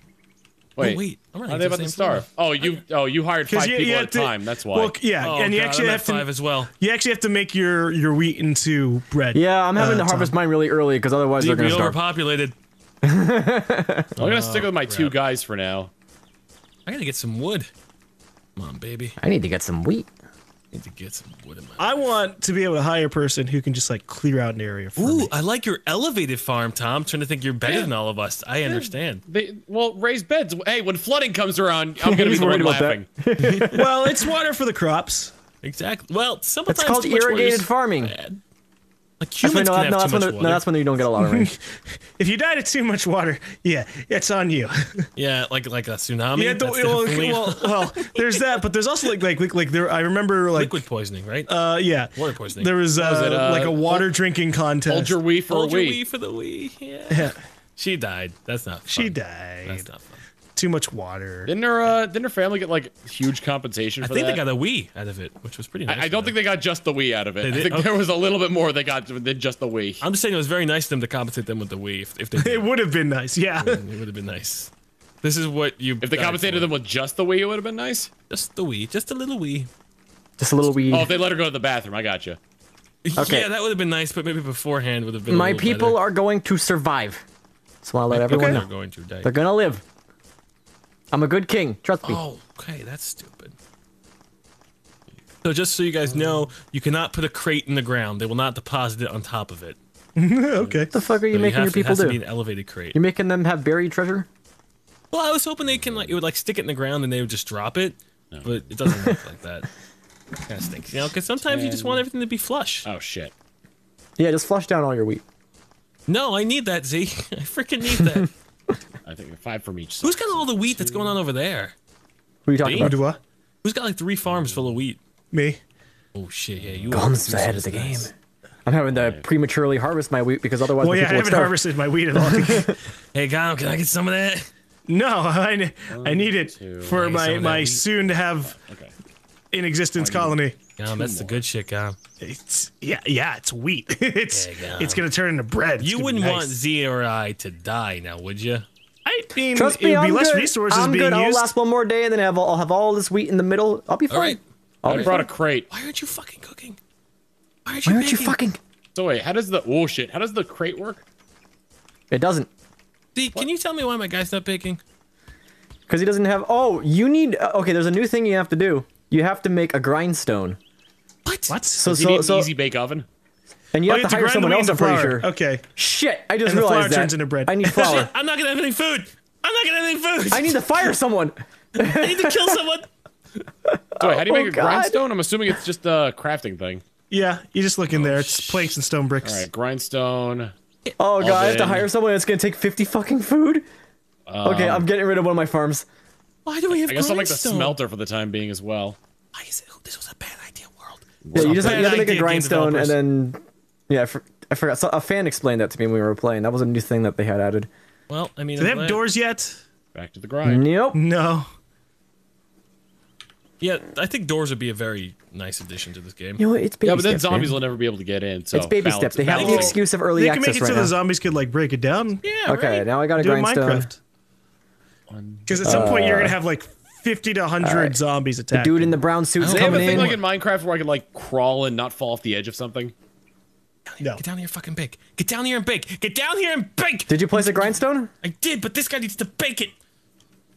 wait, Oh, wait. I'm How are they about to starve? Oh, you oh you hired five you- people you at a time. That's why. Well, yeah, Oh, and you God, actually I'm have at to five as well. you actually have to make your your wheat into bread. Yeah, I'm having Uh, to harvest mine really early because otherwise they're gonna starve. overpopulated. I'm gonna stick with my two guys for now. I gotta get some wood. Come on, baby. I need to get some wheat. I need to get some wood in my. I want to be able to hire a person who can just like clear out an area for Ooh, me. I like your elevated farm, Tom. trying to think you're better Yeah. than all of us. I understand. They well raised beds. Hey, when flooding comes around, I'm gonna be He's the one worried about that. laughing. well, it's water for the crops. Exactly. Well, sometimes It's called too much irrigated farming. bad. Like That's when, humans no, can have no, too that's when, much the- water. no, that's when you don't get a lot of rain. If you die to too much water, yeah, it's on you. yeah, like like a tsunami. You have to, That's well, well, well, there's that, but there's also like like like, like there. I remember like liquid poisoning, right? uh yeah, Water poisoning. there was, uh, it, uh, like a water drinking contest. Hold your wee for Hold a your wee. wee for the wee. Yeah. Yeah, She died. That's not. Fun. she That's died. not fun. Too much water. Didn't her uh, didn't her family get like huge compensation I for think that? they got a wee out of it, which was pretty nice. I, I don't think they got just the Wii out of it. They I think Okay. there was a little bit more they got than just the Wii. I'm just saying it was very nice of them to compensate them with the wee. If, if they It would have been nice, yeah. it would have been nice. This is what you. If they compensated for. them with just the Wii, it would have been nice. just the wee, just a little wee. Just a little weed. Oh, if they let her go to the bathroom, I got you. Okay. Yeah, that would have been nice, but maybe beforehand would have been. My little people better. are going to survive. Just want to let My people everyone are know. going to die. They're gonna live. I'm a good king. Trust me. Oh, okay, that's stupid. So just so you guys know, you cannot put a crate in the ground. They will not deposit it on top of it. okay. What the fuck are you So making have your to- it people has to do? be an elevated crate. You're making them have buried treasure? Well, I was hoping they can like it would like stick it in the ground and they would just drop it, no. but it doesn't work like that. Kind of stinks, you know, because sometimes you just want everything to be flush. Oh shit. Yeah, just flush down all your wheat. No, I need that, Z. I freaking need that. I think five from each. Who's got all the wheat that's going on over there? Who are you talking Me? Who about? do I? Who's got like three farms full of wheat? Me. Oh shit, yeah, you. Gums ahead of the game. I'm having to prematurely harvest my wheat because otherwise Well, my yeah, I people haven't starve. harvested my wheat at all. Hey, Gom, can I get some of that? no, I, I need it two, for my my soon to have Okay. In existence colony. Gum, that's the good shit, Gum. It's yeah, yeah, it's wheat. it's Yeah, it's gonna turn into bread. It's You wouldn't nice. want Z or I to die now, would you? I mean, Trust it me, would be I'm less good. resources I'm being good. I'll last one more day, and then have, I'll have all this wheat in the middle. I'll be fine. All right. I'll I be brought a crate. Why aren't you fucking cooking? Why aren't you Why aren't you fucking? So wait, how does the oh shit? How does the crate work? It doesn't. Z, can you tell me why my guy's not baking? Because he doesn't have. Oh, you need. Okay, there's a new thing you have to do. You have to make a grindstone. What? What? So, Does he so, need an so, easy bake oven? and you Oh, have to hire someone else. into I'm pretty flour. sure. Okay. Shit! I just And the flour realized that. turns into bread. I need flour. Shit, I'm not gonna have any food. I'm not gonna have any food. I need to fire someone. I need to kill someone. So wait, how do you Oh, make a God. grindstone? I'm assuming it's just a crafting thing. Yeah, you just look in Oh, there. It's oh, planks and stone bricks. All right, grindstone. Oh god, I have to hire someone. It's gonna take 50 fucking food. Um, okay, I'm getting rid of one of my farms. Why do we have I guess I'll make the grindstone? smelter for the time being as well. Why is it? Oh, this was a bad idea, world. Yeah, you just have, you have to make a grindstone and then. Yeah, I, for, I forgot. So, a fan explained that to me when we were playing. That was a new thing that they had added. Well, I mean, Do they I'm have glad- doors yet? Back to the grind. Nope. No. Yeah, I think doors would be a very nice addition to this game. You know what? It's baby Yeah, but then steps, zombies man. will never be able to get in. So It's baby balance- steps. They have the excuse of early They can make access it right so now. the zombies could like break it down. Yeah. Okay, right? now I got a Do a grindstone. Minecraft. Because at some point you're gonna uh, have like 50 to 100 zombies attack. Dude in the brown suit. Do they have a thing in. like in Minecraft where I could like crawl and not fall off the edge of something? No. Get down here, fucking bake. Get down here and bake. Get down here and bake. Did you place a grindstone? I did, but this guy needs to bake it.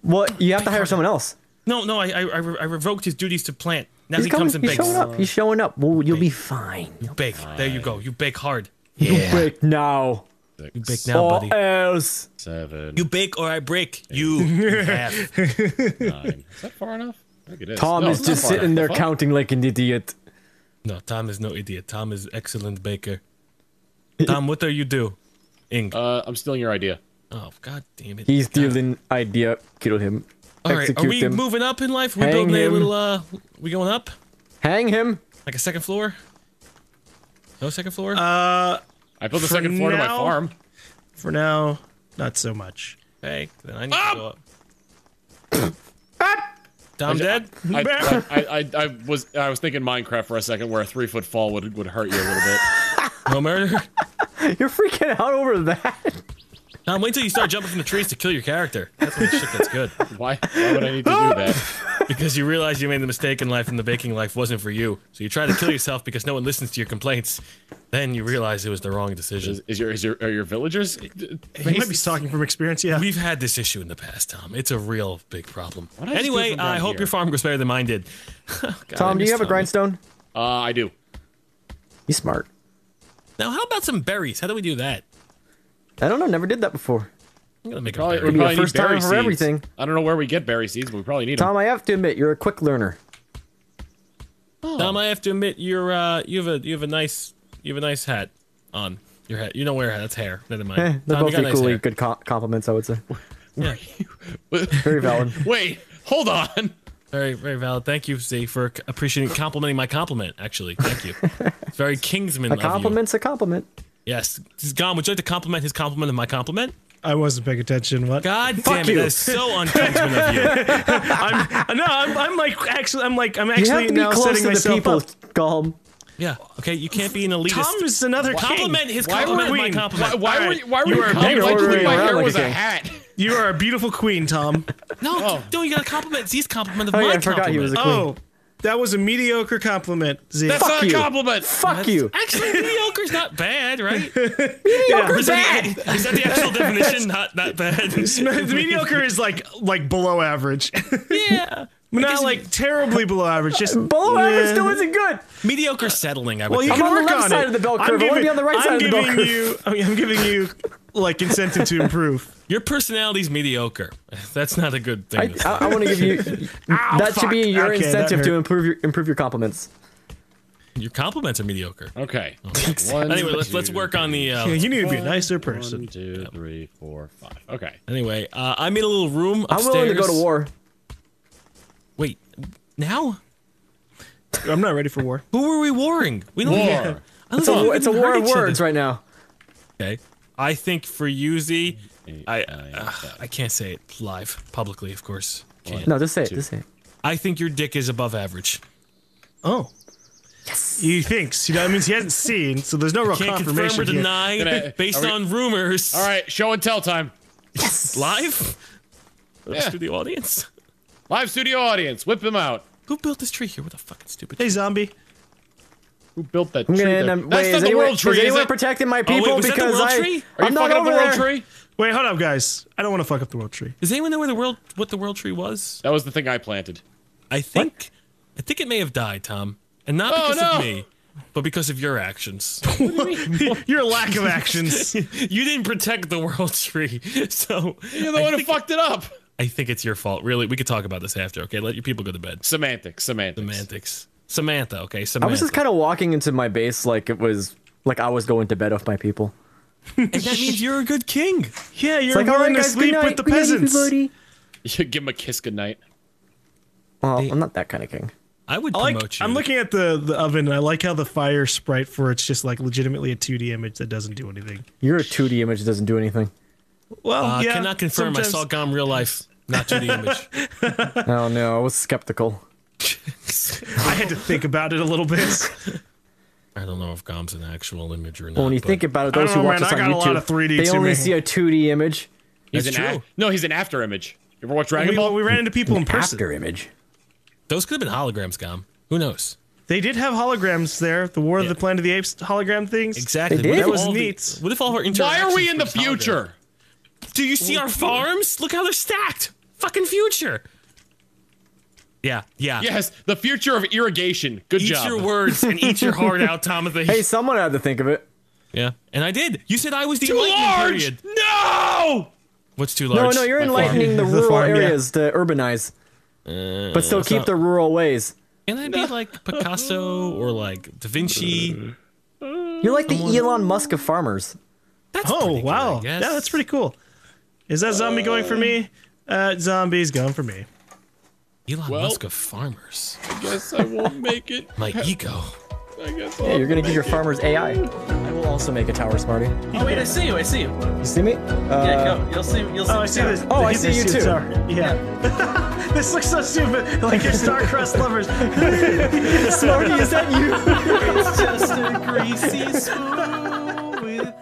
Well, you have to hire someone else. No, no, I, I, I revoked his duties to plant. Now He's he coming. comes and He's bakes. showing up. He's showing up. Well, you'll be fine. You Bake. There you go. You bake hard. You bake now. Six, You bake now, Or buddy. else. seven, You bake or I break. You have. nine. Is that far enough? I think it is. Tom No, is just sitting enough. there Fuck. counting like an idiot. No, Tom is no idiot. Tom is excellent baker. Tom, what do you do? Ink. Uh, I'm stealing your idea. oh, god damn it. He's God. dealing idea. Kill him. All right, Execute are we him. moving up in life? We Hang building a little, uh, we going up? Hang him. Like a second floor? No second floor? Uh, I built the For second floor to my farm. for now, not so much. Hey, then I need to ah! go up. Ah! Tom dead? I, I, I, I, I was I was thinking Minecraft for a second, where a three foot fall would would hurt you a little bit. No murder? You're freaking out over that. Tom, wait till you start jumping from the trees to kill your character. That's when shit gets good. Why? Why would I need to do that? Because you realize you made the mistake in life and the baking life wasn't for you. So you try to kill yourself because no one listens to your complaints. Then you realize it was the wrong decision. Is, is your is your are your villagers? He might be talking from experience. Yeah. We've had this issue in the past, Tom. It's a real big problem. I just do it Anyway, from I hope here? your farm goes better than mine did. God, Tom, do you have a grindstone? Uh, I do. He's smart. Now, how about some berries? How do we do that? I don't know. Never did that before. I'm gonna make Probably, a we berry. probably need first time berry for everything. I don't know where we get berry seeds, but we probably need them. Tom, I have to admit, you're a quick learner. Tom, I have to admit, you're uh, you have a you have a nice you have a nice hat on your head. You don't wear a hat. That's hair. Never mind. Eh, they're Tom, both you got nice equally hair. good co- compliments, I would say. Yeah, Very valid. Wait, hold on. very very valid. Thank you, Z, for appreciating complimenting my compliment. Actually, thank you. It's very Kingsman A of you. compliment's a compliment. Yes, He's gone. Would you like to compliment his compliment of my compliment? I wasn't paying attention. What? God Fuck damn it! you. That is so un-Kingsman of you. I'm, no, I'm, I'm like actually, I'm like, I'm You actually have to be now close setting to the myself people, up. Gollum. Yeah. Okay, you can't be an elitist. Tom is another compliment king. his Why compliment were of my we- compliment. Why, why All were you, why were You you, are calling big like ordering my hair like was a a hat? You are a beautiful queen, Tom. No, Oh. no, you gotta compliment Z's compliment of Oh, my yeah, I compliment. forgot he was a queen. Oh, that was a mediocre compliment, Z. That's Fuck not a compliment. Fuck you. Actually, mediocre's not bad, right? Mediocre Is bad. that, the, is that the actual definition? Not not bad. the mediocre is like like below average, yeah. not like terribly below average. Just Below average yeah. still isn't good. Mediocre settling, I would Well, you think. I'm can on the work left on side it. of the bell I'm curve. I want to be on the right I'm side of the bell giving curve. you. I mean, I'm giving you like incentive to improve. Your personality's mediocre. That's not a good thing. I, to say. I, want to give you. that should be your Okay, incentive to improve your improve your compliments. Your compliments are mediocre. Okay. One, Anyway, let's let's work on the. Uh, Yeah, you need to be a nicer person. two, three, four, five. Okay. Anyway, uh, I made a little room upstairs. I'm upstairs. willing to go to war. Wait, now? I'm not ready for war. Who were we warring? We don't. War. I don't It's a, it's a war of each other. words right now. Okay. I think for you, Z, Eight, I nine, uh. I can't say it live publicly, of course. Can't. No, just say it. Just say it. I think your dick is above average. Oh. Yes. He thinks. You know, that means he hasn't seen, so there's no real Can't confirmation. confirm or here. deny Gonna- based are we- on rumors. All right, show and tell time. Yes. Live? Yeah. To the audience. Live studio audience, whip them out. Who built this tree here? What a fucking stupid Hey, zombie. Who built that I'm tree? gonna there? end up, That's wait, not is the anyone, world tree, is is anyone it? protecting my wait, people was that the because world I tree? Are you I'm not fucking up over the world there. tree? Wait, hold up, guys. I don't want to fuck up the world tree. Does anyone know where the world what the world tree was? That was the thing I planted. I think I think it may have died, Tom. And not Oh, because no. of me, but because of your actions. Your lack of actions. you didn't protect the world tree. So You're the I one who fucked it up. I think it's your fault. Really, we could talk about this after, okay? Let your people go to bed. Semantics, semantics. Semantics. Samantha, okay? Samantha. I Samantha. was just kind of walking into my base like it was like I was going to bed with my people. And that means you're a good king. Yeah, you're It's like, willing right, to guys, good sleep with the Good peasants. everybody. You give him a kiss goodnight. Well, I'm not that kind of king. I would I like, promote you. I'm looking at the, the oven, and I like how the fire sprite for it's just like legitimately a 2D image that doesn't do anything. You're a 2D image that doesn't do anything. Well, Uh, yeah. cannot confirm. sometimes- I saw Gom real life, not 2D image. Oh no, I was skeptical. I had to think about it a little bit. I don't know if Gom's an actual image or not. Well, when you think about it, those don't who know, watch man, us on got YouTube, 3D they only me. see a 2D image. He's It's an true. Af- no, he's an after image. You ever watch Dragon we, Ball? we ran into people in person. After image. those could have been holograms, Gom. Who knows? They did have holograms there. The War of the Planet of the Apes hologram things. Exactly. They did? That was all the- neat. what if all of our Why interactions are we in the were just holograms? future? Do you see our farms? Look how they're stacked. Fucking future. Yeah, yeah. Yes, the future of irrigation. Good Eat job. your words and eat your heart out, Timothy. Hey, someone had to think of it. Yeah, and I did. You said I was the Too enlightening large. period. No. What's too large? no, no, you're My enlightening the The rural farm, yeah. areas to urbanize, Uh, but still keep not- the rural ways. Can I be like Picasso or like Da Vinci? You're like the Elon Musk of farmers. That's Oh pretty good, wow, yeah, that's pretty cool. Is that zombie going for me? Uh, zombie's going for me. Elon Well- Musk of farmers. I guess I won't make it. My ego. I guess Yeah, you're gonna give your farmers AI. I will also make a tower, Smarty. Oh wait, I see you. I see you. You see me? Yeah, Uh, go. You'll see. You'll see. Oh, I see this. Oh, I see you too. tower. Yeah. this looks so stupid. Like your star-crossed lovers. Smarty, is that you? It's just a greasy spoon.